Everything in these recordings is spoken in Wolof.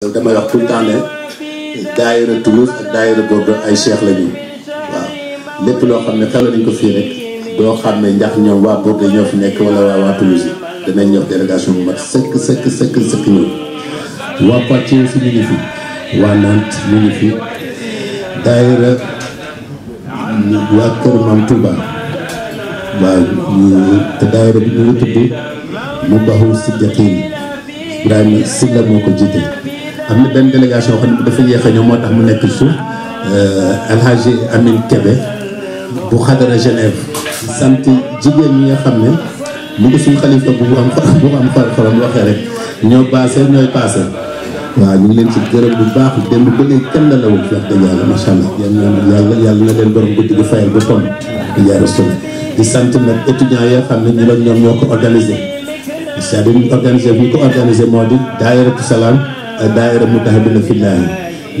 damay wax tout le temps ne daayira Toulouse ak daayira Bordeaux ay cheikh la ñu waaw lépp loo xam ne xel nañ ko fii rek doo xam ne ndax ñoom waa Bordeaux ñoo fi nekk wala waa waa Toulouse yi danañ ñëw délégation bu mat sëkk sëkk sëkk sëkk ñëw waa Poitiers aussi ñu ngi fi waa Nantes ñu ngi fi daayira waa Kër Maam Touba waaw te daayira bi ñu ngi tudd mu baxul si jaqin Ibrahima Silla moo ko jiite am na benn délégation xam ne dafa yéex a ñëw moo tax mu nekk suuf Alhaji Amin Kebe bu xadara Genève sant jigéen ñi nga xam ne mu ngi suñu xalifa bu am bu am xol xolam waxee rek ñoo baase ñooy paase waaw ñu ngi leen ci gërëm bu baax démb ba léegi kenn la lawul fi wax dëgg yàlla macha allah yal na yàlla yàlla na leen borom guddi gi fayal ba tomb di jaay rasul di sant nag étudiants yoo xam ne ñu la ñoom ñoo ko organisé c'est-à-dire ñu organisé bi ñu ko organisé moo di daayiratu salaam ak daayira mutahabina fillaahi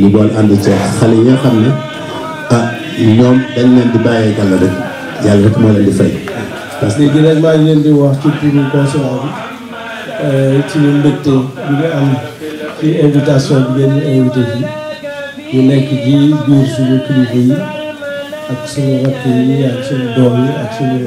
ñu bool ànd ci xale yi nga xam ne ah ñoom dañ leen di bàyyee gàll rek yàlla rek moo leen di fay. parce que léegi rek maa ngi leen di wax ci turu conseil bi ci mbégte bi nga am ci invitation bi ngeen ñu invité fii ñu nekk ci biir suñu kilifa yi ak suñu rakk yi ak suñu doom yi ak suñu.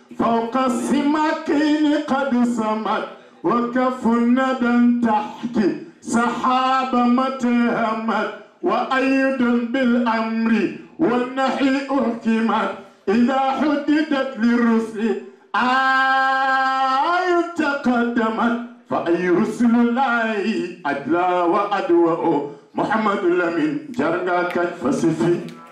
فوق السماكين قد سمت وكف الندى تحكي سحاب متهمت وأيد بالأمر والنحي أهتمت إذا حددت للرسل آي آه، تقدمت فأي رسل الله أدلى وأدوأ محمد لمن جرقا كالفسفي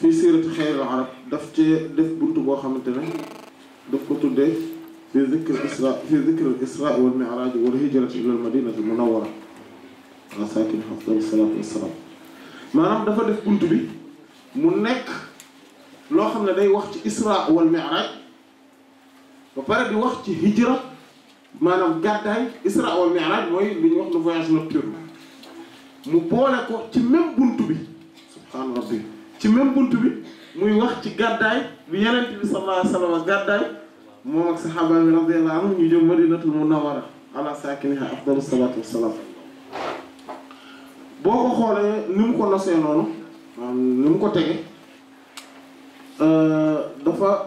fii siirati xayril arab daf ci def buntu boo xamante ne daf ko tuddee fii zikr isra fii zikr al isra wal mi'raj wal hijrati ila al madinati al munawwara ala sakin afdal salatu wassalam maanaam dafa def buntu bi mu nekk loo xam ne day wax ci isra wal mi'raj ba pare di wax ci hijra maanaam gàddaay isra wal mi'raj mooy li ñuy wax le voyage nocturne mu boole ko ci même bunt bi subhaana rabbi ci même bunt bi muy wax ci gàddaay bi yeneen bi sallallahu alayhi wa sallam gàddaay moom ak saxaaba bi radiyallahu anhum ñu jëm madinatul munawwara ala saakiniha afdalu salaatu wassalaam boo ko xoolee ni mu ko nosee noonu maanaam ni mu ko tege euh, dafa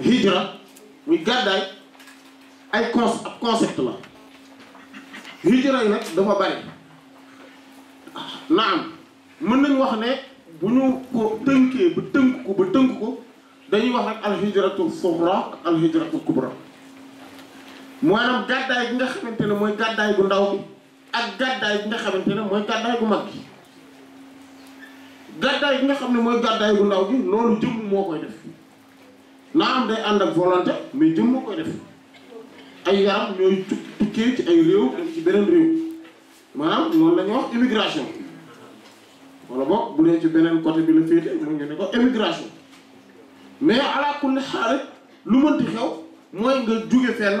hijra muy gàddaay ay con ab concept la hijra yi nag dafa bari naam mën nañ wax ne bu ñu ko tënkee ba tënk ko ba tënk ko dañuy wax rek alhijratul sughra ak alhijratul kubra maanaam gàddaay gi nga xamante ne mooy gàddaay bu ndaw bi ak gàddaay gi nga xamante ne mooy gàddaay gu mag gi gàddaay gi nga xam ne mooy gàddaay gu ndaw gi loolu jëmm moo koy def naa am day ànd ak volonté mais jëmm moo koy def ay yaram ñooy tukkee ci ay réew dem ci beneen réew maanaam loolu la ñuy wax immigration wala boog bu dee ci beneen côté bi la féete mu ngi ne ko immigration mais ala kulli xaalis lu mënti xew mooy nga jóge fenn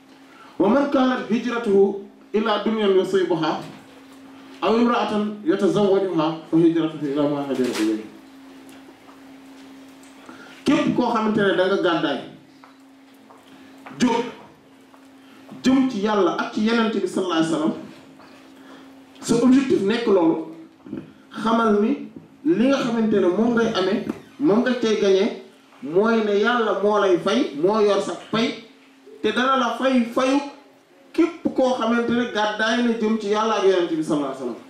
wa man kaanat hijratuhu ila dunyan yusibuha aw imra'atan yatazawwajuha fa hijratuhu ila ma hajara ilayhi képp koo xamante ne da nga gàddaay jóg jëm ci yàlla ak ci yenente bi sallallahu alayhi wasallam sa objectif nekk loolu xamal ni li nga xamante ne moom ngay amee moom nga cay gañee mooy ne yàlla moo lay fay moo yor sa pay te dana la fay fayu képp koo xamante ne gàddaay na jëm ci yàlla ak yonent bi sallallahu alayhi wasallam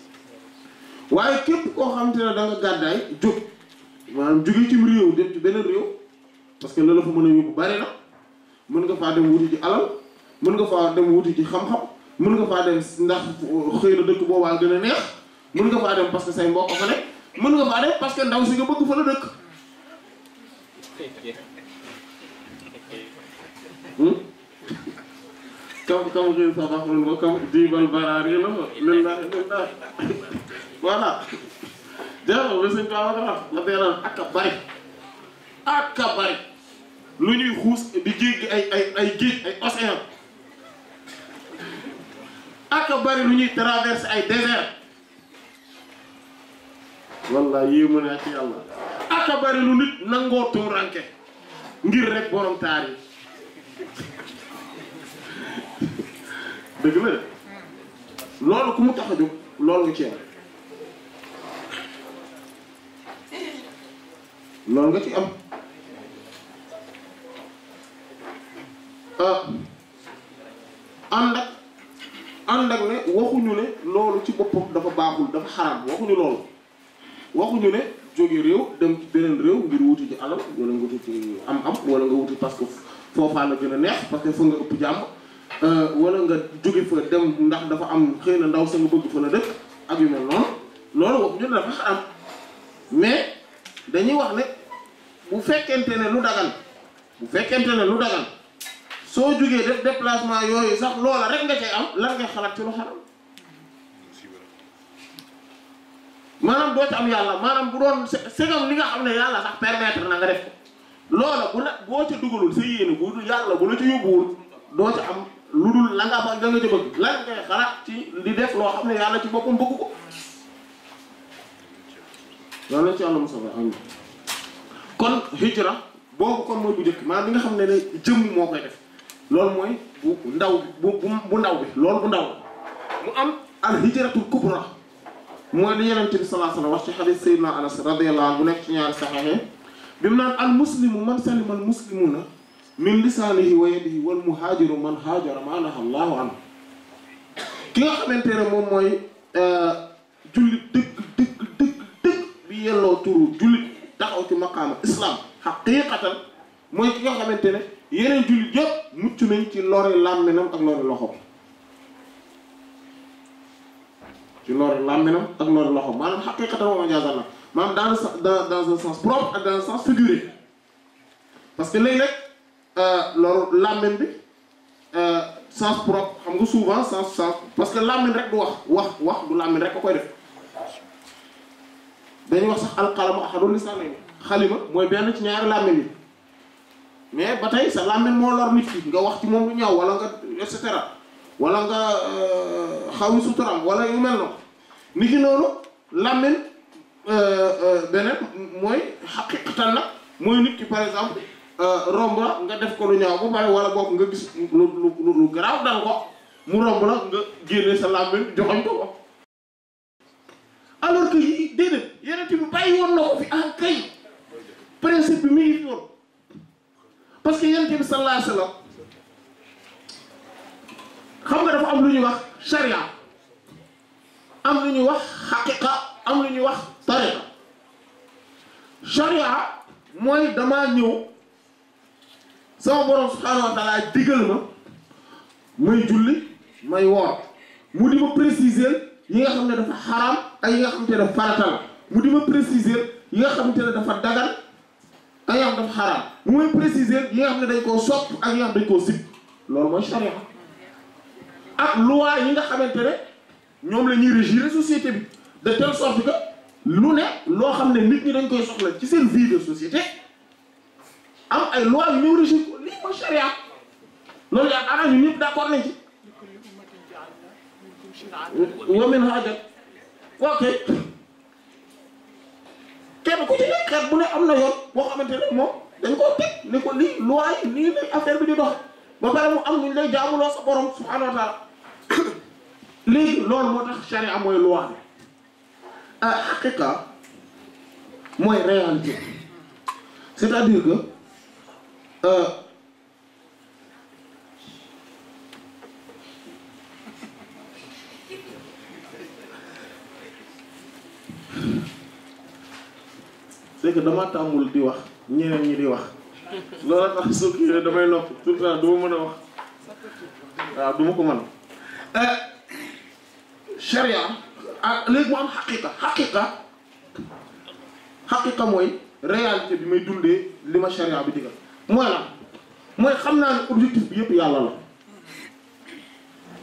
waaye képp koo xamante ne da nga gàddaay jóg maanaam jóge cim réew dem ci beneen réew parce que la la fa mën a yóbbu bari na mën nga faa dem wuti ci alal mën nga faa dem wuti ci xam-xam mën nga faa dem ndax xëy na dëkk boobaa gën a neex mën nga faa dem parce que say mbokk fa nekk mën nga faa dem parce que ndaw si nga bëgg fa la dëkk hmm? kam kam xiir sa baxul ba kam diibal baraar yi la fa lën daa lën daa voilà jaa ba sëñ Ba wax la beeral ak a bari ak a bari lu ñuy xuus di jéggi ay ay ay géej ay océan ak bari lu ñuy traverse ay désert walla yéemu naa ci yàlla ak bari lu nit nangoo tuuranke ngir rek borom taar yi dëgg la loolu ku mu tax a jóg loolu nga ci am loolu nga ci am ah, ànd ak ànd ak ne waxuñu ne loolu ci boppam dafa baaxul dafa xaraam waxuñu loolu waxuñu ne jóge réew dem ci beneen réew ngir wuti ci alal wala nga wuti ci am am wala nga wuti parce que foofaa la gën a neex parce que fa nga ëpp jàmm euh, wala nga jóge fa dem ndax dafa am xëy na ndaw sa nga bëgg fa la dëkk ak yu mel noonu loolu waxuñu ne dafa xaraam mais dañuy wax ne bu fekkente ne lu dagan bu fekkente ne lu dagan soo jógee def déplacement yooyu sax loola rek nga cay am lan nga xalaat ci lu xaram maanaam doo ci am yàlla maanaam bu doon se- segam li nga xam ne yàlla sax permettre na nga def ko loola bu la boo ca dugalul sa yéene bu dul yàlla bu la ci yóbbuwul doo ci am lu dul la nga ba nga nga ca bëgg lan ngay xalaat ci di def loo xam ne yàlla ci boppam bëgg ko loolu lañ ci yàlla mos a wax am kon hijra boobu kon mooy bu njëkk maanaam bi nga xam ne ne jëmm moo koy def loolu mooy bu ndaw bu bu ndaw bi loolu bu ndaw mu am al hijratul kubra mooy li yonent bi sallallahu alayhi wa sallam wax ci xadis Seydina Anas radiyallahu anhu bu nekk ci ñaari saxexe bi mu naan al muslimu man salima al muslimuna min lisaanihi wa yadihi wal muhaajiru man haajara ma naha Allahu anhu ki nga xamante ne moom mooy jullit dëgg dëgg dëgg dëgg bi yelloo turu jullit taxaw ci maqaama islam xaqiiqatan mooy ki nga xamante ne yeneen jullit yëpp mucc nañ ci lori làmminam ak lori loxo ci lori làmminam ak lori loxo maanaam xaqiiqatan wa majaasan la maanaam dans dans dans un sens propre ak dans un sens figuré parce que léeg-léeg euh, loolu làmmiñ bi euh, sens propre xam nga souvent sens sens parce que làmmiñ rek du wax wax wax du làmmiñ rek a koy def dañuy wax sax alqalamu ahadul lisaanayn xalima mooy benn ci ñaari làmmiñ yi mais ba tey sa làmmiñ moo lor nit ki nga wax ci moom lu ñaaw wala nga et cetera wala nga euh, xawi suturam wala yu mel noonu nit ki noonu làmmiñ euh, euh, beneen mooy xaqiqatan nag mooy nit ki par exemple euh, romb la nga def ko lu ñaaw ba pare wala boog nga gis lu lu lu lu garaaw dal ko mu romb la nga génne sa làmmiñ joxoñ ko ko alors que yi déedéet yeneen bi bàyyi woon na ko fi en kay principe bi mi ngi fi woon parce que yonent bi sallallahu alayhi wa sallam xam nga dafa am lu ñuy wax sharia am lu ñuy wax xaqiqa am lu ñuy wax tariqa sharia mooy damaa ñëw sama borom subhanahu wa taala digal ma may julli may woor mu di ma préciser yi nga xam ne dafa xaraam ak yi nga xam te ne farata la mu di ma préciser yi nga xam te ne dafa dagal ak yoo xam dafa xaraam mooy préciser yi nga xam ne dañ koo sopp ak yi nga xam dañ koo sib loolu mooy charia ak loi yi nga xamante ne ñoom la ñuy régir société bi de telle sorte que lu ne loo xam ne nit ñi dañ koy soxla ci seen vie de société am ay loi yu ñëw régir ko lii mooy charia loolu yaa ana ñu ñëpp d'accord nañ ci wa min hada ok kenn ku ci nekk xeet bu ne am na yoon boo xamante ne moom dañ koo teg ni ko lii loi yi nii lay affaire bi di dox ba pare mu am ñu lay jaamuloo sa borom subhaanahu wa taala léegi loolu moo tax charia mooy loi bi ah xaqiqa mooy réalité c'est-à-dire que euh, c'est que dama tàmmul di wax ñeneen ñi di wax loolu tax su kii rek damay nopp tout le temps du ma mën a wax waaw du ma ko mën a. charia ah léegi mu am xaqiqa xaqiqa xaqiqa mooy réalité bi may dundee li ma charia bi digal mooy la mooy xam naa ne objectif bi yëpp yàlla la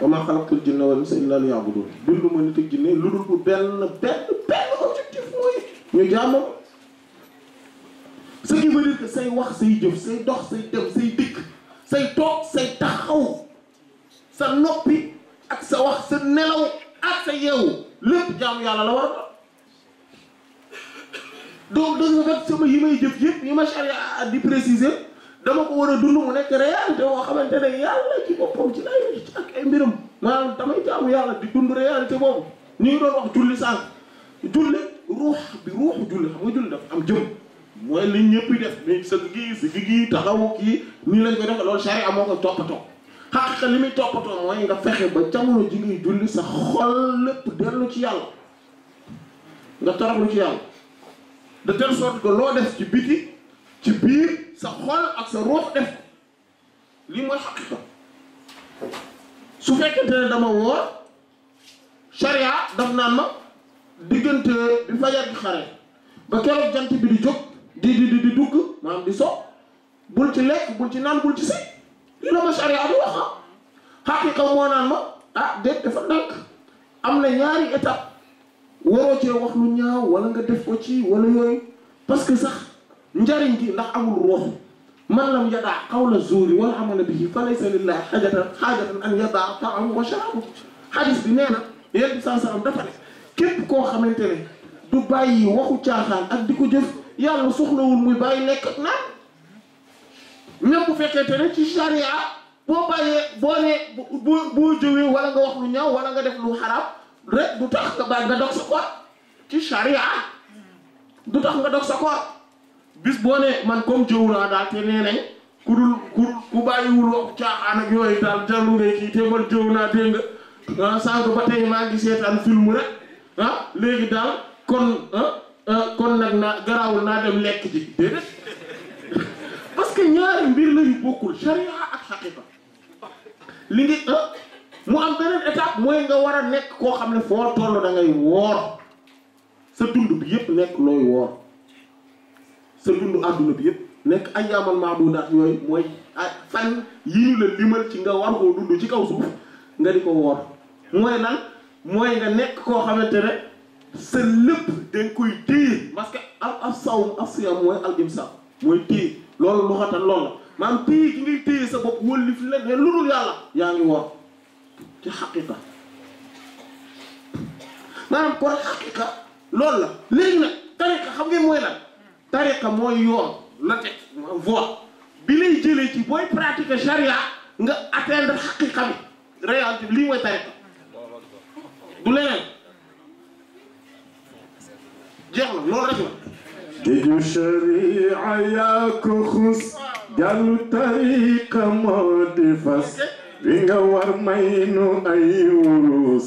wa maa xalaqtul jinna wal insa illa liya'budun bindu ma nit ak jinne lu dul pour benn benn benn objectif mooy ñu jàmm ce qui veut dire que say wax say jëf say dox say dem say dikk say toog say taxaw sa noppi ak sa wax sa nelaw ak sa yeewu lépp jaamu yàlla la war a donc da nga fekk sama yi may jëf yëpp yi ma charia di préciser dama ko war a dund mu nekk réalité boo xamante ne yàlla ci boppam ci lay ci ak ay mbiram maanaam damay jaamu yàlla di dund réalité boobu ñu ngi doon wax julli sànq julli ruux bi ruuxu julli xam nga julli dafa am jëm mooy li ñëpp di def mais sëgg gi si gi taxawu kii nii lañ koy def loolu charia moo ko toppatoo xaqiqa li muy toppatoo mooy nga fexe ba jamono ji ngay julli sa xol lépp dellu ci yàlla nga toroxlu ci yàlla de telle sorte que loo def ci biti ci biir sa xol ak sa ruux def lii mooy xaqiqa su fekkente ne dama woor sharia daf naan ma diggante bi fajar gi xare ba keroog jant bi di jóg di di di di dugg maanaam di so bul ci lekk bul ci naan bul ci si li la ma sharia di wax ah xaqiqa moo naan ma ah déet dafa ndànk am na ñaari étape waroo cee wax lu ñaaw wala nga def ko ci wala yooyu parce que sax njariñ gi ndax amul ruux man lam yadaa qawla zuuri wal amala bihi fa laysa lillahi xaajatan xaajatan an yadaa taamu wa sharaabu xadis bi nee na yéen saa salaam dafa ne képp koo xamante ne du bàyyi waxu caaxaan ak di ko jëf yàlla soxlawul muy bàyyi lekk ak naan même bu fekkee te ne ci charia boo bàyyee boo ne bu boo jëwee wala nga wax lu ñaaw wala nga def lu xaraam rek du tax nga bàyyi nga dog sa koor ci charia du tax nga dog sa koor bis boo ne man comme jëw naa daal te nee nañ ku dul ku ku bàyyiwul wax caaxaan ak yooyu daal jarul ngay kii te man jëw naa dégg nga ah sànq ba tey maa ngi seetaan film rek ah léegi daal kon ah euh, kon nag naa garaawul naa dem lekk ji déedéet parce que ñaari mbir lañu bokkul charia ak xaqiqa li ngi euh, mu am beneen étape mooy nga war a nekk koo xam ne foo toll da ngay woor sa dund bi yépp nekk looy woor sa dund àdduna bi yépp nekk ay yaamal maadudaat yooyu mooy ah, fan yi ñu la limal ci nga war koo dund ci kaw suuf nga di ko woor mooy lan mooy nga nekk koo xamante ne sa lépp da nga koy téye parce que al al sawm al siyam mooy al imsaak mooy téye loolu lu xatan loolu la maanaam téye gi ngay téye sa bopp wëllif leen ne lu dul yàlla yaa ngi woor ci xaqiqa maanaam kon xaqiqa loolu la léegi nag tariqa xam ngeen mooy lan tariqa mooy yoon na teg voie bi lay jëlee ci booy pratiquer charia nga atteindre xaqiqa bi réalité bi lii mooy tariqa du leneen jeex na loolu rek la géeju sharia yaa ko xus jàllu tariqa moo di fas wi nga war may nu ay wurus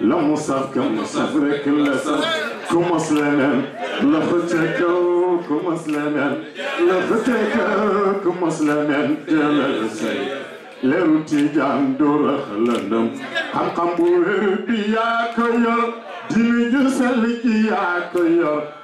la mu saf ka mu saf rek la saf ku mos leneen la fa ca kaw ku mos leneen la fa ca kaw ku mos leneen jëlal say leeru tijaan du rax lëndëm xam-xam bu wér bi yaa ko yor dina ju sell ji yaa ko yor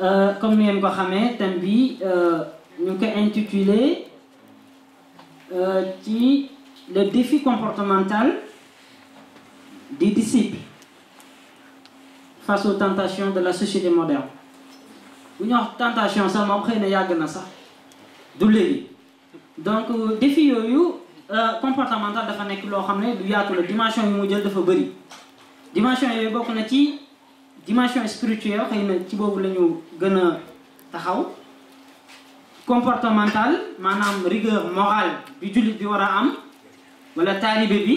Euh, comme ni ngeen ko xamee thème bi euh, ñu ngi ko intitulé euh, ci le défi comportemental des disciples face aux tentations de la société moderne bu ñu wax tentation sax moom xëy na yàgg na sax du léegi donc euh, défi yooyu euh, comportemental dafa nekk loo xam ne du yaatu la dimension yi mu jël dafa bëri dimension yooyu bokk na ci dimension spirituelle xëy na ci boobu la ñu gën a taxaw comportemental maanaam rigueur morale bi jullit bi war a am wala taalibe bi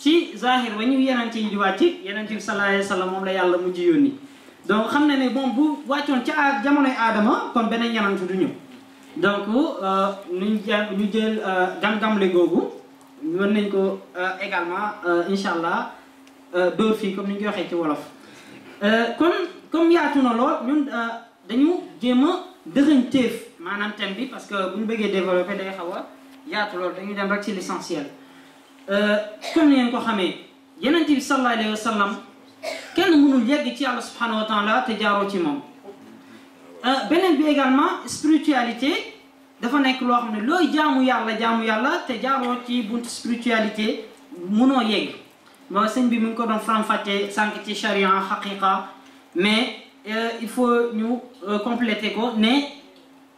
ci zahir ba ñu yeneen ci di wàcc yeneen ci sallallahu alayhi wa sallam moom la yàlla mujj yónni donc xam na ne moom bu wàccoon ci a jamonoy aadama kon beneen yeneen du ñëw donc ñu ja ñu jël gam-gamle googu mën nañ ko également incha allah dóor fii comme ni ñu ko waxee ci wolof kon comme yaatu na lool ñun dañu jéem a dëxëñ téef maanaam thème bi parce que bu ñu bëggee développer day xaw a yaatu lool dañu dem rek ci l'essentiel comme ni ngeen ko xamee yonent bi sallallahu alayhi wa sallam kenn mënul yegg ci yàlla subhanahu wa taala te jaaroo ci moom beneen bi également spiritualité dafa nekk loo xam ne looy jaamu yàlla jaamu yàlla te jaaroo ci buntu spiritualité munoo yegg loolu sëñ bi mu ngi ko doon faram-fàccee sànq ci charia xaqiqa mais il faut ñu compléter ko ne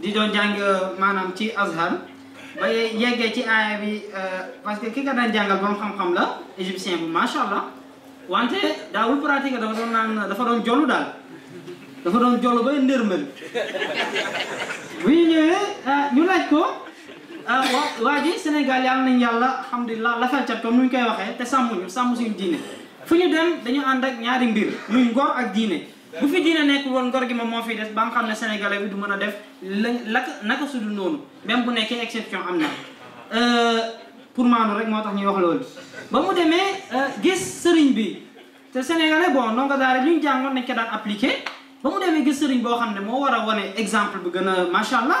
di doon jàng maanaam ci azhar ba yeggee ci aaya bi parce que ki ka daan jàngal borom xam-xam la égyptien bu macha allah wante daawul pratique dafa doon naan dafa doon jollu daal dafa doon jollu ba ndërmal bu ñu ñëwee ñu laaj ko waa waa ji Sénégal yàlla nañ yàlla alhamdulilah lafal cat comme nu ñu koy waxee te sàmm ñu sàmm suñu diine fu ñu dem dañu ànd ak ñaari mbir muy ngor ak diine bu fi diine nekk woon ngor gi moom moo fiy des ba nga xam ne sénégalais bi du mën a def la la naka su dul noonu même bu nekkee exception am na euh, pour maanu rek moo tax ñuy wax loolu ba mu demee euh, gis sëriñ bi te sénégalais bon ndongo daara lu ñu jàngoon nañ ko daan appliqué ba mu demee gis sëriñ boo xam ne moo war a wane exemple bu gën a macha allah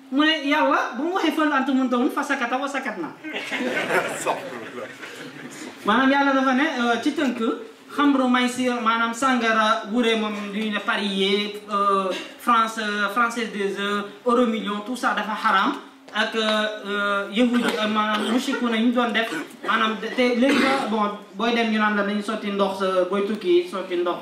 mu ne yàlla bu mu waxee fël antu muntahun fa sakata wa sakat na maanaam yàlla dafa ne euh, ci tënk xamru may si maanaam sàngara wure moom du ne parier euh, France euh, française des heures euro million tout ça dafa xaraam ak yahudi maanaam mushiku na ñu doon def maanaam te léegi ba bon booy dem ñu naan la dañu sotti ndox sa booy tukki sotti ndox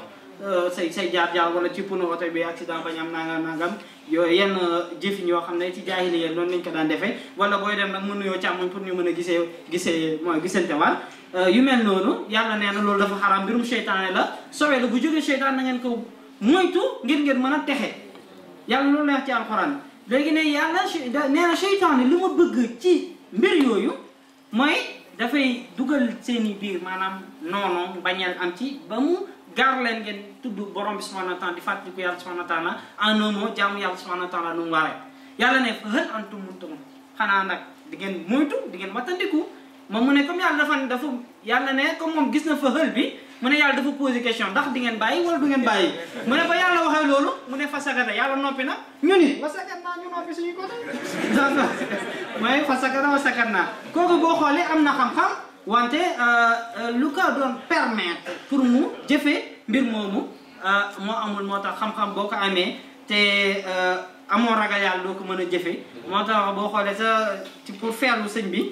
say say jaar jaar wala ci pneu oto bi accident bañ am nangam nangam yooyu yenn euh, jëfin yoo xam ne ci jaahili yéen noonu lañ ko daan defee wala booy dem nag mën nuyoo càmmoñ pour ñu mën a gisee gisee mooy gisante waat euh, yu mel noonu yàlla nee na loolu dafa xaraam mbirum seytaane la sowe la bu jógee seytaan na ngeen ko moytu ngir ngeen mën a texe yàlla loolu leex ci alxuraan léegi ne yàlla nee na seytaane li ma bëgg ci mbir yooyu mooy dafay dugal seeni biir maanaam noonu bañeel am ci ba mu gaar leen ngeen tudd borom bi subhanahu wa taala di fàttaliku yàlla subhanahu wa taala en un mot jaamu yàlla subhanahu wa taala nu mu waree yàlla ne fa hal antum muntamun xanaa nag di ngeen moytu di ngeen wattandiku moom mu ne comme yàlla dafa dafa yàlla ne comme moom gis na fa hal bi mu ne yàlla dafa posé question ndax di ngeen bàyyi wala du ngeen bàyyi mu ne ba yàlla waxee loolu mu ne fasakata yàlla noppi na ñu ni wasakat naa ñu noppi suñu côté donc mooy fasakata wasakat naa kooku boo xoolee am na xam-xam wante lu ko doon permettre pour mu jëfee mbir moomu moo amul moo tax xam-xam boo ko amee te amoo ragal yàlla doo ko mën a jëfee moo tax boo xoolee sa ci pour feerlu sëñ bi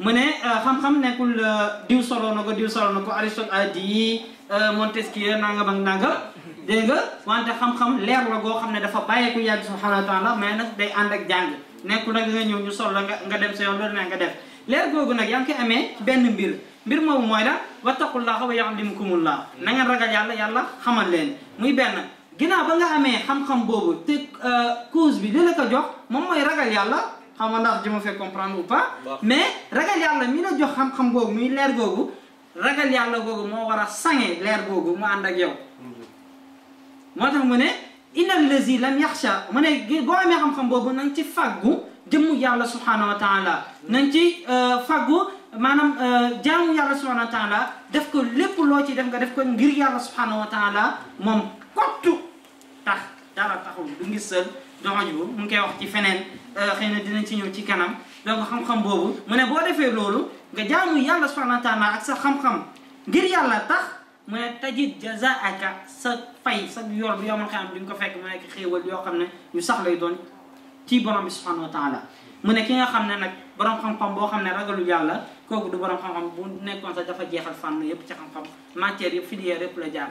mu ne euh, xam-xam nekkul euh, diw solo na ko diw solo na ko Aristote a dit euh, Montesquieu nangam ak nangam dégg nga wante xam-xam leer la goo xam ne dafa bàyyeeku yàgg subhanahu wa taala mais nag day ànd ak jàng nekkul nag nga ñëw ñu sol la nga nga dem sa yoon loolu ne nga def leer googu nag yaa ngi koy amee ci benn mbir mbir moomu mooy la wattaqullaha wa yuallimukumullah na ngeen ragal yàlla yàlla xamal leen muy benn ginnaaw ba nga amee xam-xam boobu te cause bi li la ko jox moom mooy ragal yàlla xam nga ndax je me fais comprendre ou pas Waaw. mais ragal yàlla mi la jox xam-xam googu muy leer googu ragal yàlla googu moo war a sange leer googu mu ànd ak yow moo tax mu ne inna allazi lam yaxsha mu ne gi- boo amee xam-xam boobu na nga ci fàggu jëmmu yàlla subhanahu wa taala na nga ci euh, fàggu maanaam euh, jaamu yàlla subhanahu wa taala def ko lépp loo ci def nga def ko ngir yàlla subhanahu wa taala moom kottu tax dara taxul du ngis sal doxoñ bu mu ngi koy wax ci feneen euh, xëy na dinañ ci ñëw ci kanam donc xam-xam boobu mu ne boo defee loolu nga jaamu yàlla subhanahu wa taala ak sa xam-xam ngir yàlla tax mu ne tajid jazaaka sa fay sa yor bi yomal xam duñ ko fekk mu nekk xéewal yoo xam ne ñu sax lay doon ci borom bi subhanahu wa taala mu ne ki nga xam ne nag borom xam-xam boo xam ne ragalu yàlla kooku du borom xam-xam bu nekkoon sax dafa jeexal fànn yépp ci xam-xam matière yëpp filière yëpp la jaar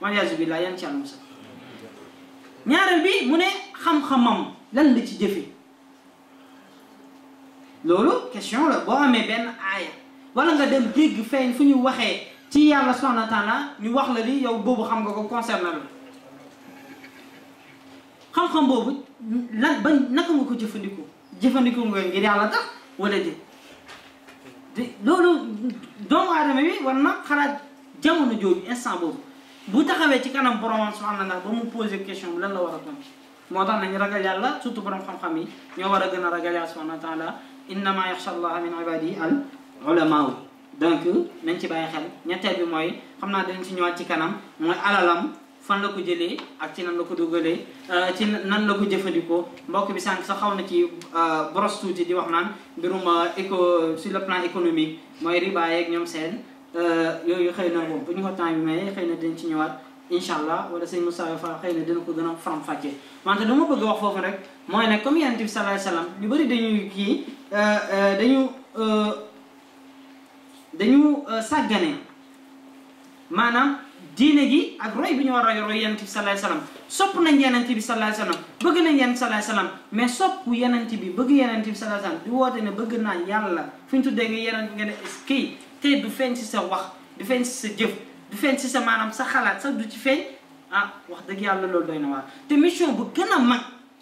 mariage bi laa yan ci àlmusa ñaareel bi mu ne xam-xamam lan la ci jëfe loolu question la boo amee benn aaya wala nga dem dégg feeñ fu ñu waxee ci yàlla subhanahu wa taala ñu wax la li yow boobu xam nga ko concerné la xam-xam boobu lan ba naka nga ko jëfandikoo jëfandikoo nga ngir yàlla tax wala déet te loolu doomu aadama bi war na xalaat jamono jooju instant boobu bu taxawee ci kanam boromam subhanahu wa taala ba mu posé question bi lan la war a tontu moo tax nañu ragal yàlla surtout borom xam-xam yi ñoo war a gën a ragal yàlla subhanahu wa taala innama yaxsha allaha min ibadihi al ulamaaw donc nañ ci bàyyi xel ñetteel bi mooy xam naa dañ ci ñëwaat ci kanam mooy alalam fan la ko jëlee ak ci nan la ko dugalee euh, ci nan la ko jëfandikoo mbokk bi sànq sax xaw na ci euh, boros tuuti di wax naan mbirum euh, éco sur le plan économique mooy riba yeeg ñoom seen yooyu xëy na moom bu ñu ko temps bi may xëy na dañ ci ñëwaat incha allah wala sëñ Moussa Fall xëy na dina ko gën a faram fàccee wante lu ma bëgg wax foofu rek mooy ne comme yonent bi sallallahu alayhi wasallam ñu bëri dañuy kii dañu dañu sàggane maanaam diine gi ak roy bi ñu war a roy yonent bi sallallahu alayhi wasallam sopp nañ yonent bi sallallahu alayhi wasallam bëgg nañ yonent sallallahu alayhi wasallam mais sopp yonent bi bëgg yonent bi sallallahu alayhi wasallam di woote ne bëgg naa yàlla fu ñu tuddee nga yonent nga ne kii te du feeñ ci sa wax du feeñ ci sa jëf du feeñ ci sa maanaam sa xalaat sax du ci feeñ ah wax dëgg yàlla loolu doy na waar te mission bu gën a mag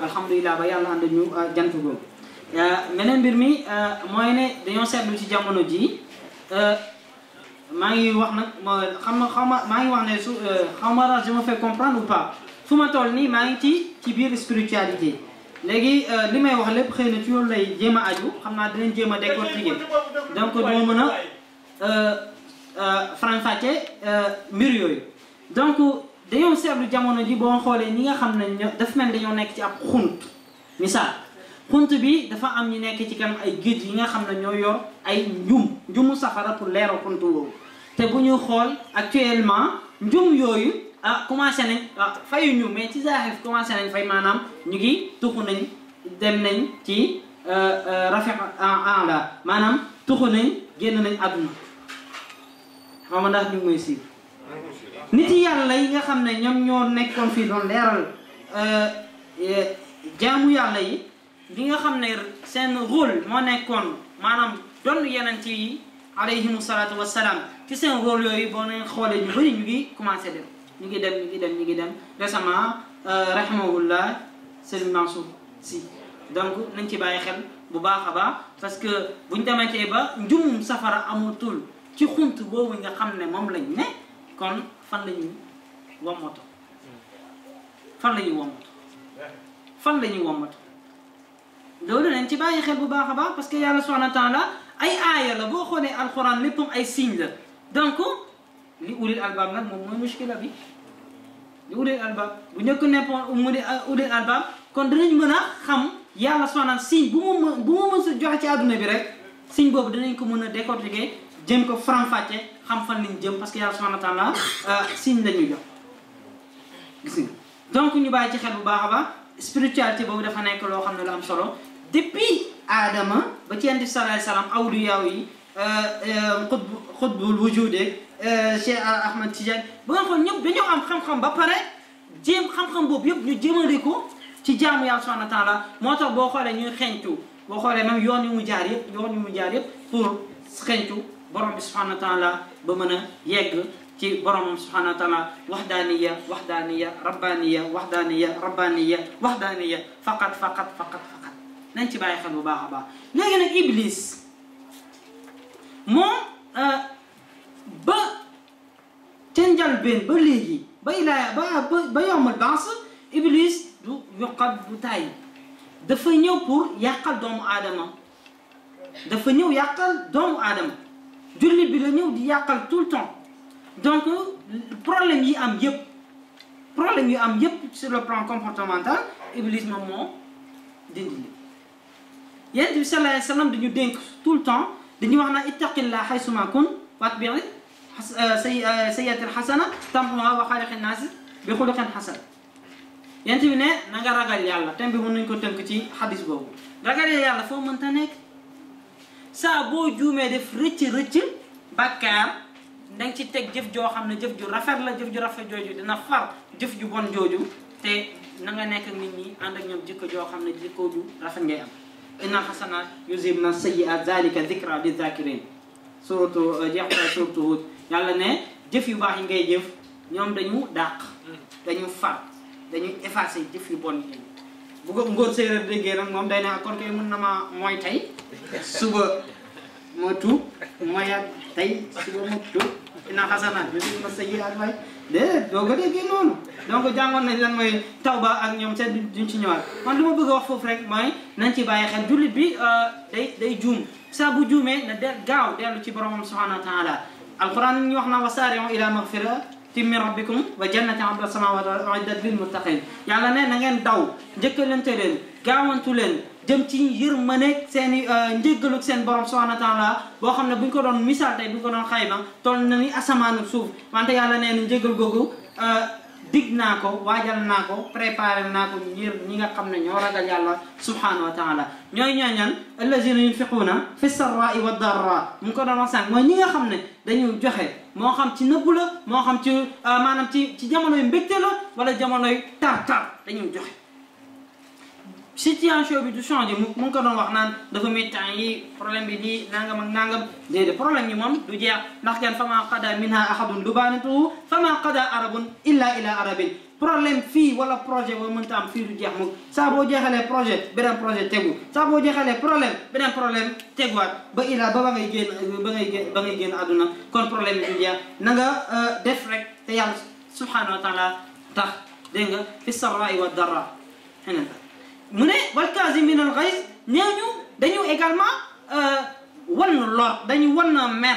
alhamdulilah ba yàlla ànd ñu euh, jant ko euh, meneen mbir mi euh, mooy ne dañoo seetlu ci jamono ji maa ngi wax nag xam nga xaw ma maa ngi wax ne su xaw ma daal je me fais comprendre ou pas fu ma toll nii maa ngi ci ci biir spiritualité léegi li may wax lépp xëy na ci yoon lay jéem a aju xam naa dinañ jéem a décortiquer donc doo mën a faram-fàcce mbir yooyu donc dañoo seetlu jamono ji boo xoolee ñi nga xam ne ñoo daf mel dañoo nekk ci ab xunt misaal xunt bi dafa am ñu nekk ci kanam ay géej yi nga xam ne ñoo yor ay njum njumu safara pour leeral xunt boobu te bu ñu xool actuellement njum yooyu ah commencé nañ ah fayu ñu mais ci zaaxir commencé nañ fay maanaam ñu ngi tuxu nañ dem nañ ci rafi en la maanaam tuxu nañ génn nañ àdduna xam nga ndax ñu ngi may suivre nit yàlla yi nga xam ne ñoom ñoo nekkoon fii doon leeral euh, euh, jaamu yàlla yi li nga xam ne seen rôle moo nekkoon maanaam doon yeneen ci yi alayhimu salaatu wassalaam ci seen rôle yooyu boo leen xoolee ñu bëri ñu ngi commencé dem ñu ngi dem ñu ngi dem ñu ngi dem récemment euh, rahimahullah Serigne Mansour si donc nañ ci bàyyi xel bu baax a baax parce que buñ demetee ba njumum safara amatul ci xunt boobu nga xam ne moom lañ ne kon fan la ñuy wommato fan la ñuy wommato fan la ñuy wommato loolu nañ ci bàyyi xel bu baax a baax parce que yàlla subhanahu wa taala ay aaya la boo xoolee alxuraan léppam ay signe la donc li ulil albaab nag moom mooy mushkila bi di ulil albab bu ñëkk nekkoon mu di uh, ulil albab kon dinañ mën a xam yàlla subhaanahu signe bu mu bu mu mës a joxe ci àdduna bi rek signe boobu dinañ ko mën a décortiquer jëm ko faram-fàcce xam fan lañ jëm parce que yàlla subhaanahu wa taala uh, signe la ñuy jox gis nga donc ñu bàyyi ci xel bu baax a baax spiritualité boobu dafa nekk loo xam ne lu am solo depuis aadama ba ci yonent bi sallallahu alayhi wasallam awliyaaw yi xut xutbul wujude Cheikh Ahmad Tidiane ba nga xool ñëpp dañoo am xam-xam ba pare jéem xam-xam boobu yëpp ñu jëmale ko ci jaamu yàlla subhanahu wa taala moo tax boo xoolee ñuy xeeñtu boo xoolee même yoon yu mu jaar yëpp yoon yu mu jaar yëpp pour xeeñtu borom bi subhanahu wa taala ba mën a yegg ci boromam subhanahu wa taala waxdaaniya waxdaaniya rabbaniya waxdaaniya rabbaniya waxdaaniya faqat faqat faqat faqat nañ ci bàyyi xel bu baax a baax léegi nag iblis moom ba ca njalbeen ba léegi ba ilaa ba ba ba yowmal baas iblis du yoqat bu tàyyi dafa ñëw pour yàqal doomu aadama dafa ñëw yàqal doomu aadama jullit bi la ñëw di yàqal tout le temps donc problème yi am yëpp problème yu am yëpp sur le plan comportemental iblis moom moo dindi li yonent bi sallallahu alayhi wa sallam dañu dénk tout le temps dañuy wax naa ittaqillah haysuma kun watbi'i sayyi'atal hasana tamhuha wa xaaliqin naas bi xuluqin hasan yonent bi ne na nga ragal yàlla thème bi mën nañu ko tënk ci xadis boobu ragal yàlla foo mënta nekk saa boo juumee def rëcc rëcc bàkkaar danga ci teg jëf joo xam ne jëf ju rafet la jëf ju rafet jooju dina far jëf ju bon jooju te na nga nekk ak nit ñi ànd ak ñoom jikko joo xam ne jikko ju rafet ngay am inna xasanaat yuzhibna sayyi'aat zaalika zikraa li zaakiriin suratu euh, jeexta suratu Huud yàlla ne jëf yu baax yi ngay jëf ñoom dañu dàq dañu far dañu effacé jëf yu bon yi bu ko ngóor séeréer déggee nag moom day ne kon kay mën na ma mooy tey suba ma tuub ma yàgg tey suba ma tuub ina xasanaat bi ma sa yaat waay déedéet doo ko déggee noonu donc jàngoon nañ lan mooy tawba ak ñoom seen duñ ci ñëwaat man lu ma bëgg a wax foofu rek mooy nañ ci bàyyi xel jullit bi euh, day day juum saa bu juumee na del gaaw dellu ci boromam subhanahu wa taala alquran ñu wax na wasaari'u ila maghfira ci min rabbikum wa jannati arduha samawati wal ardu uiddat lil muttaqin yàlla ne na ngeen daw njëkkalante leen gaawantu leen jëm ci yërmandeeg seen i euh, njéggalug seen borom subhanahu wa taala boo xam ne bu ñu ko doon misaal tey bu ñu ko doon xayma toll na ni asamaan ak suuf wante yàlla nee na njéggal googu euh, dig naa ko waajal naa ko préparé naa ko ngir ñi nga xam ne ñoo ragal yàlla subhanahu wa taala ñooy ñooñan allazina yunfiquuna fi sarraai wa darra mu ngi ko doon wax sànq mooy ñi nga xam ne dañu joxe moo xam ci nëbbu la moo xam ci ah, maanaam ci ci jamonoy mbégte la wala jamonoy tar-tar dañu joxe situation bi du changé mu mu ngi ko doon wax naan dafa métti temps yi problème bi di nangam ak nangam déedéet problème yi moom du jeex ndax kenn fama qada minha ahadun lubanatuhu fama qada arabun illa ila arabin problème fii wala projet boo mënta am fii du jeex moom saa boo jeexalee projet beneen projet tegu saa boo jeexalee problème beneen problème teguwaat ba ilaa ba ba ngay génn ba ngay génn ba ngay génn àdduna kon problème yi du jeex na nga euh, def rek te yàlla subhanahu wa taala tax dégg nga fi sarraay wa darra xëy mu ne wal kaazimiina al ghays ñooñu dañu également euh, wan lor dañu wan mer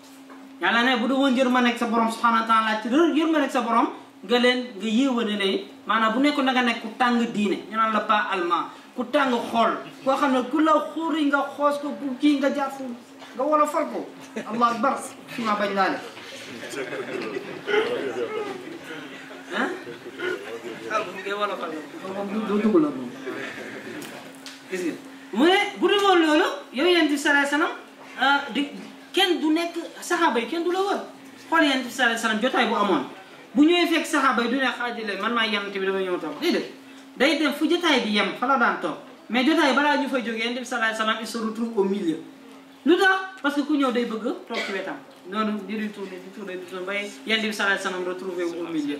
yàlla ne bu du woon yërmande ak sa borom subhanahu wa taala ci loolu yërmande ak sa borom nga leen nga yéewane leen maanaam bu nekkoon da nga nekk ku tàng diine ñu naan la pas allemand ku tàng xool koo xam ne ku la xuri nga xoos ko ku kii nga jàpp nga war a fal ko allah akbar fi ma bañ laale ah ah bu ngeen war a fal moom du du dugg la moom gis nga mu ne bu dul woon loolu yow yonent bi sallallahu alayhi wasallam ah di kenn du nekk saxaaba yi kenn du la wër xool yonent bi sallallahu alayhi wasallam jotaay bu amoon bu ñëwee fekk saxaaba yi du ne xaaj leen man maa yonent bi dama ñëw toog déedéet day dem fu jotaay bi yem fa la daan toog mais jotaay balaa ñu fay jógee yonent bi sallallahu alayhi wasallam il se retrouve au milieu lu tax parce que ku ñëw day bëgg toog ci wetam noonu di di tourner di tourner di tourner bay yonent bi sallallahu alayhi wasallam retrouvé au milieu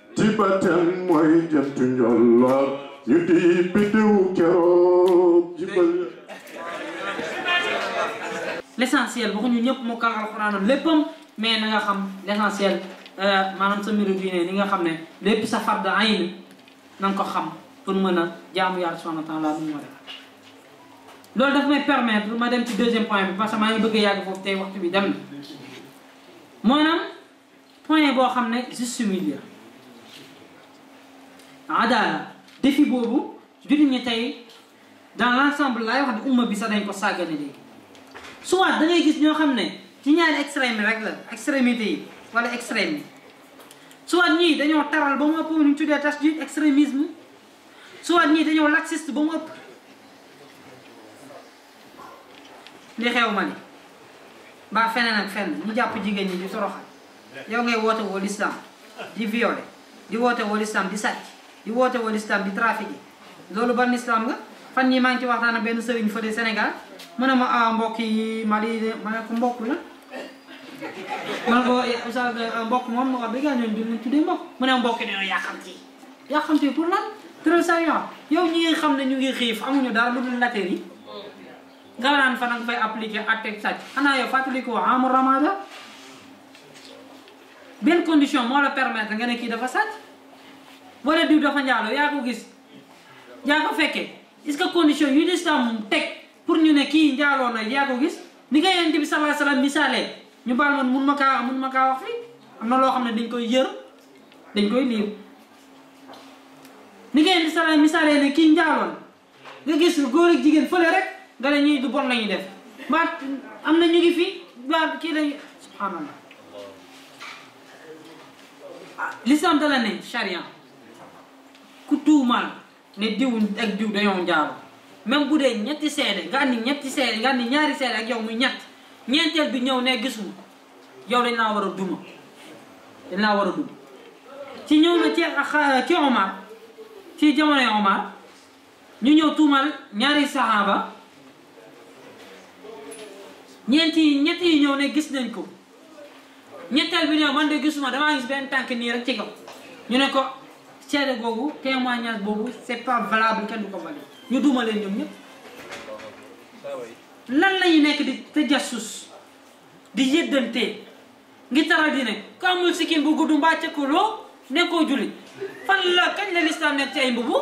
ci batam mooy jant njolloor ñu di biddiw keroog jibal l'essentiel waxuñu ñëpp mu kal alxuraan léppam mais na nga xam l'essentiel euh, maanaam sa mbiru diine li nga xam ne lépp sa fard ayn na nga ko xam pour mën a jaamu yàlla subhanahu wa taala lu mu waree loolu daf may permettre ma dem ci deuxième point bi parce que maa ngi bëgg a yàgg foofu tey waxtu bi dem na maanaam point boo xam ne juste milieu adaala défi boobu jullit ñi tey dans l' ensemble laay wax di umma bi sax dañ ko sàggane léegi soit da ngay gis ñoo xam ne ci ñaari extrême rek la extrémité yi wala extrême yi soit ñii dañoo taral ba mu ëpp ñu tuddee tashdid extrémisme soit ñii dañoo laxiste ba mu ëpp li xew ma ni mbaa feneen ak fenn ñu jàpp jigéen ñi di toroxal yow ngay woote woo lislaam di violé di woote woo lislaam di sàcc di woote woo lislaam di trafiqué loolu ban lislaam nga fan yi maa ngi ci waxtaan ak benn sëriñ fële Sénégal mu ne ma ah mbokk yi Mali de ma ne ko mbokk la man ko oustaz mbokk moom moo wax dëgg yàlla ñoom duñ leen tuddee mbokk mu ne mbokk dañoo yàqamti yaa xam te pour lan très sérieux yow ñi nga xam ne ñu ngi xiif amuñu dara lu dul nateer yi nga naan fa nag fay appliqué atteg sàcc xanaa yow fàttaliku amu ramada benn condition moo la permettre nga ne kii dafa sàcc wala diw dafa njaalo yaa ko gis yaa ko fekkee est-ce que condition yu lislam teg pour ñu ne kii njaaloo na yaa ko gis ni nga yonent bi sallallahu alayhi wasallam misaalee ñu baal man mun ma kaa mun ma kaa wax fii am na loo xam ne dañ koy yër dañ koy liir ni ngeen di sala misaalee ne kii njaaloon nga gis góor ak jigéen fële rek nga ne ñuy du bon la ñuy def mbaa am na ñu ngi fi waa kii lañ subhanallah ah, l'islam dala ne charia ku tuumaal ne diw ak diw dañoo njaalo même bu dee ñetti seede nga andi ñetti seede nga andi ñaari seede ak yow muy ñett ñeenteel bi ñëw ne gisuma yow dañ laa war a duma dañ laa war a duma ci ñëw na ci xa- ci Omar ci jamonoy Omar ñu ñëw tuumal ñaari saxaaba ñeenti ñetti yi ñëw ne gis nañ ko ñetteel bi ne man de gisuma damaa gis benn tànk nii rek ci kaw ñu ne ko seede googu témoignage boobu c'est pas valable kenn du ko valide ñu duma leen ñoom ñëpp lan lañu nekk di tajassus di yëddante ngi tara di ne ku amul sikkin bu gudd mbaa ca kuloo nekkoo julli fan la kañ la lislaam nekk ci ay mbubu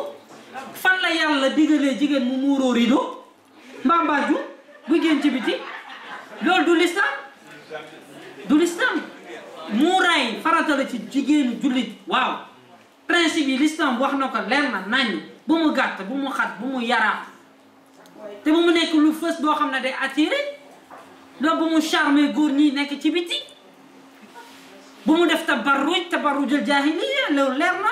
fan la yàlla digalee jigéen mu muuroo rido mbaa mbaa ju bu génn ci biti loolu du lislam du lislam muuraay farata la ci jigéenu jullit waaw principe yi lislam wax na ko leer na nañ bu mu gàtt bu mu xat bu mu yaraax te bu mu nekk lu fës boo xam ne day attiré loolu bu mu charmé góor ñi nekk ci biti bu mu def tabarruj tabarrujal jaahiliya loolu leer na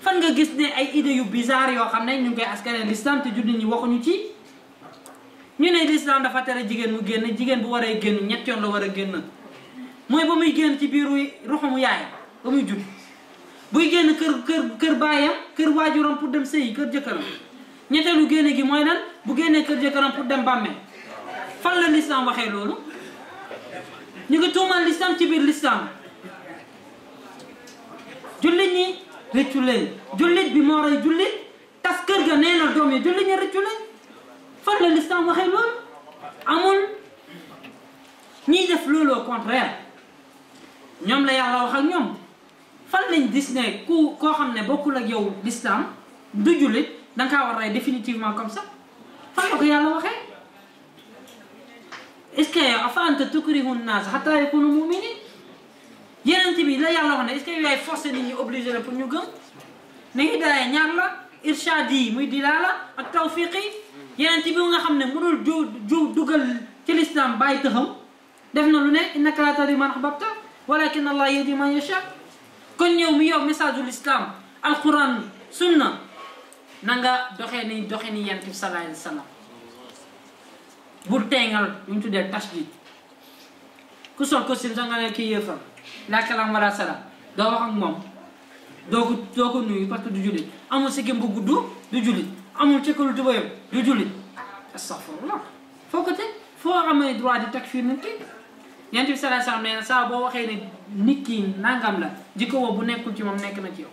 fan nga gis ne ay idées yu bizarre yoo xam ne ñu ngi koy askanee l'islam te jullit ñi waxuñu ci ñu ne l'islam dafa tere jigéen mu génn jigéen bu waree génn ñett yoon la war a génn mooy ba muy génn ci biiru ruxumu yaayam ba muy jur buy génn kër kër kër baayam kër waajuram pour dem sëyi kër jëkkëram ñetteelu génne gi mooy lan bu génnee kër jëkkëram pour dem bàmmeel fan la l'islam waxee loolu ñu ngi tuumal l'islam ci biir l'islam jullit ñi rëccu leen jullit bi moo rey jullit tas kër ga nee na doom yi jullit ñi rëccu leen fan la lislam waxee loolu amul ñiy def loolu au contraire ñoom la yàlla wax ak ñoom fan lañ gis ne ku koo xam ne bokkul ak yow l'islam du jullit danga kaa war a rey définitivement comme ça fan la ko yàlla waxee est-ce que afa anta tukrihu nnaas hatta yakunu muminin yeneen bi la yàlla wax ne est-ce que yaay forcé nit ñi obligé la pour ñu gëm ne hidaaya ñaar la irshad yi muy dilaala ak tawfiq yi yeneen bi nga xam ne mënul ju ju dugal ci lislaam bàyyi tëxam def na lu ne innaka laa tahdi man ahbabta walakin allah yahdi man yasha kon ñëw mi yow message ul islam alquran sunna na nga doxee ni doxee ni yonent bi sallallahu alayhi wa sallam bul teengal lu ñu tuddee tashdid ku sol costume sax nga ne kii yéefar laa kalaam wala salaam doo wax ak moom doo ko doo ko nuyu parce que du jullit amul sikkim bu gudd du jullit amul cëkkalu tubayam du jullit astaghfirullah foo ko teg foo amee droit di takfir nit ki yonent bi sallallahu alayhi wasallam nee na saa boo waxee ne nit ki nangam la jikko woo bu nekkul ci moom nekk na ci yow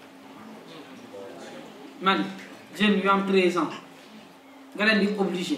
man jeune yu am 13 ans nga leen di obligé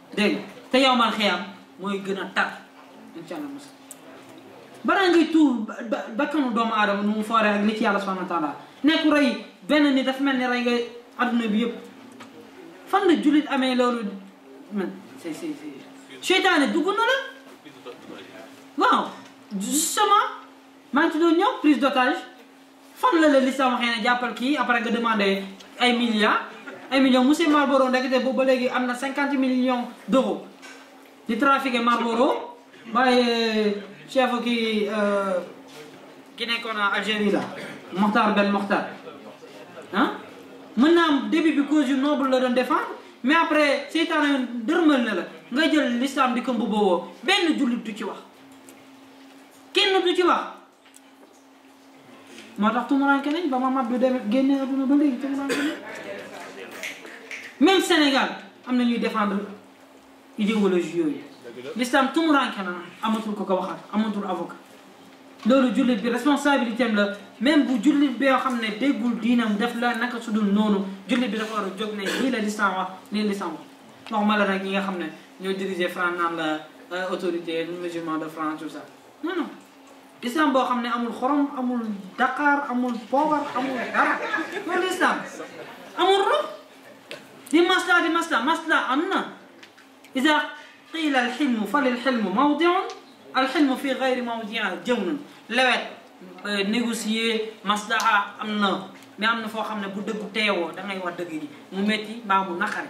dégg nga te yow man xiyam mooy gën a tar incha allah mos balaa ngay tuur ba ba bakkanu doomu aadama nu mu foore ak nit yàlla subhanahu wa taala nekku rey benn ni dafa mel ni rey nga adduna bi yëpp fan la jullit amee loolu man c'est c'est c'est seytaane dugg na la waaw justement maa ngi ci doon ñëw prise d'otage fan la la lislam waxee ne jàppal kii après nga demandé ay milliards ay millions monsieur Marlboro ndekete boobu ba léegi am na cinquante millions d'euros di trafiqué Marlboro bàyyi chef kii ki nekkoon a Algérie la Mokhtar Ben Mokhtar ah mën naa am début bi cause yu noble la doon défendre mais après seytaane yoon dërmal na la nga jël l'islam di ko mbubboo benn jullit du ci wax kenn du ci wax moo tax tumuranke nañ ba ma mat du demee génne aduna ba léegi tumuranke nañ même Sénégal am na ñuy défendre idéologie yooyu l'islam tumuranke na amatul ko ko waxaat amatul avocat loolu jullit bi responsabilité am la même bu jullit bi yoo xam ne déggul diinam def la naka su dul noonu jullit bi dafa war a jóg ne lii la lislam wax lii la lislam wax waxuma la nag ñi nga xam ne ñoo diriger France naan la autorité musulman de France tout ça non non lislaam boo xam ne amul xorom amul daqaar amul poobar amul dara loolu lislaam amul ruux di masla di masla masla am na ida qiila alxilmu fa lilxilmu mawdiun alxilmu fi gayri mawdia jëw na lewet négocier maslaha am na mais am na foo xam ne bu dëgg teewoo da ngay wax dëgg ji mu métti mbaa mu naqari